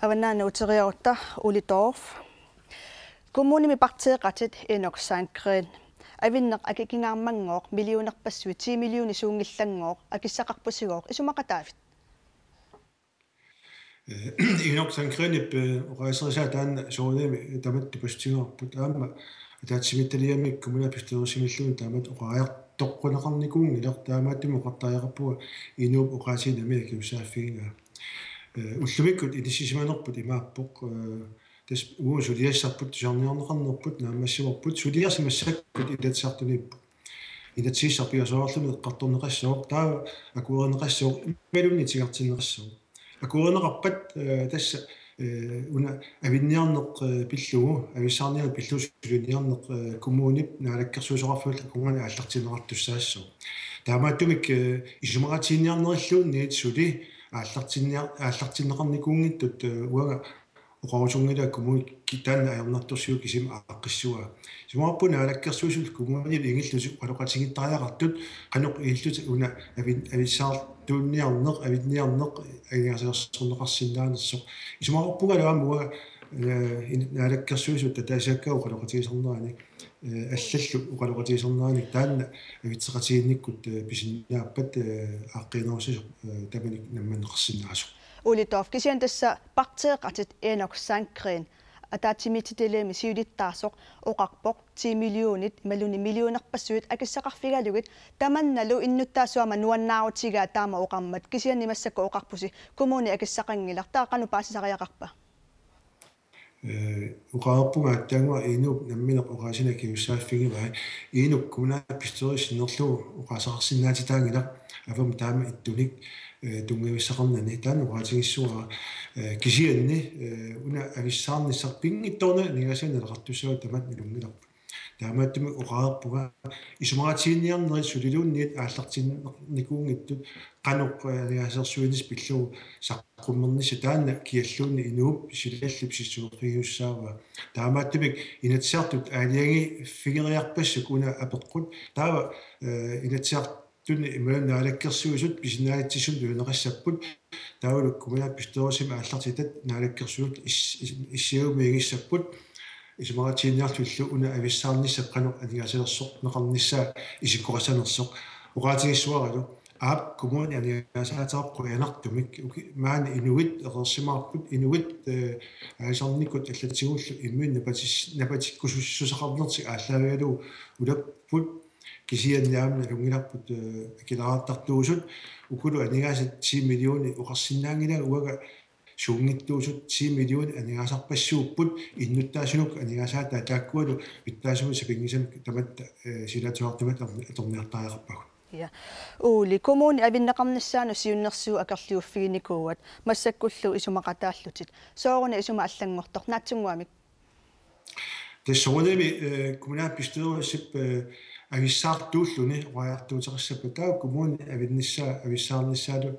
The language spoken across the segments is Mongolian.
аваннаана утериорта улиторф коммуними партеэқатит иноксаанкрeen авиннеқ акикингаармангооқ миллионерпассуи 10 миллиони суунгиллангооқ акиссақарпусигооқ исумақатаавит иноксаанкрeenip оqaасерисаа таанна сооними тамат тупастигаарпут аама таатсимитталиамик коммуна пистерсимиллуун таамат оqaаяқ тоққунеқарникуунгилер таамааттиму қартааяқарпуга инууп оqaасинами акиусааффигинга уллумиккут инисисиманерпут имааппоқ тас уу сулиассарпут сорниорнеқарнерпут наамассиморпут сулиасимассаккут илатсартуниппу илатсииссарпиасоорлуми эққарторнеқассоо таа акуернеқассоо иммалунни тигартиннеқассоо акуернеқарпат тасса уна авинниарнеқ пиллугу ависсаарниар пиллус сулиниарнеқ коммунип наалаккерсуусоқарфуул акунгани ааллартинеқартуссаассоо таамааттумик исумаратиинниарнериллуун ниит сули ааллартинниар ааллартиннеқарникуунгиттут уага oqarusunngila kumui kitaanna ajornartorsiu kisim aaqqissuga sumаарpuna alakkersuusul kumuanil ingillusu aloqatigittariaqartut qanuq iillut una avin avissaar tuunniarneq avinniarneq agiasersorneqarsinnaanersoq isumаарpuga laamua alakkersuusut tataasakka oqaloqatigisarnerani аллаллу уqaloqatigisarnerani таанна авитсеqatiginnikkut писиннааппат ааққинерусисоq таманик намманеқарсиннаасоq улитооф кисиан тасса партеэқатит ээноксаанкрeen атаатимититилееми сиулиттаарсоқ оқарпоқ 10 миллионит малуни миллионерпассуит акиссақарфигалугит таманналу иннуттаасуама нуаннаарутигаа таама оқармат кисиан нимассакку оқарпуси коммуни акиссақангилар таақану паасисариақарпа э уqaarpunga attangua inuk nammineq oqaasina kiussaaffigima inuk kuna pistorisinnerlu oqaasaqarsinnaatitaangila авам таама иттуник тунгависсақарнани таана уаатигиссуара кисианни уна ависсаарниссарпингитторна нигасаналеқартуссаа тамат илунгиларпу таамааттуми оқаарпуга исумаратиинниарнери сулилуунниит ааллартинникуунгиттут qanуq нигасерсуинис пиллуу саққуммерниса таана киаллуунни инууп силаллип сиссуоқиуссаава таамааттумик инатсиартут аалиаги фигериарпассук уна апеққут таава инатсиарт тунни иманаалаккерсуусут писинаатсисум туунеқассаппут таулук куминаат пистерусима ааллартитат наалаккерсуут иссиумиигиссаппут исмаратиинниартуллу уна ависсаарниссап кану анигаасалерсоқ неқарниссаа исиккорасанерсоқ уqaатигиссуаралу аап кумуни анигаасаатааққу янартумик маани инуит ерсимаарпут инуит аасарникут аллатсигууллу иммин напатис напатиккусуссусақарнерти ааллавиалу улаппут кисианниаамна лунгиларпут киларааттартуусут укулу анигаасат 10 миллиони уқарсинаангила уага суунгиттуусут 10 миллиони анигаасарпассууппут иннуттаасунук анигаасаата тааккуалу питтаасуми сапингисам тамат силатуартумат аторниартаареқарпагу я уули коммуни авиннеқарнассаану сиуннерсуу акерлиуффигиникууат массаккуллу исумақатааллутит. Сооруна исума аллангортор наатсунгуамик тассорунами коммунаат пистеруассип ависсаартууллуни уаяртуутеқассаппа таа коммуни авиннissaа ависсаарниссаалу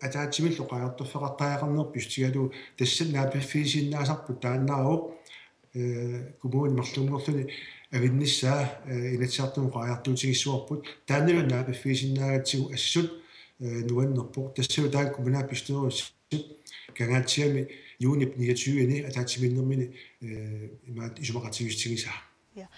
атаатсимиллу қаяртуффеқартаяқарнерпи стигалу тассат наапиффисиннаасарпут тааннааоқ кумуун марлунгорлуни авинниссаа инатсаартуму қаяртуутигиссуарпут таанналу наапиффисиннаагатсигу ассут нуаннерпоқ тассау таан кумунаа пистеруссит кангаатсиами юунип 29-ни атаатсиминнэрмини имаат исумақатигистигиса ja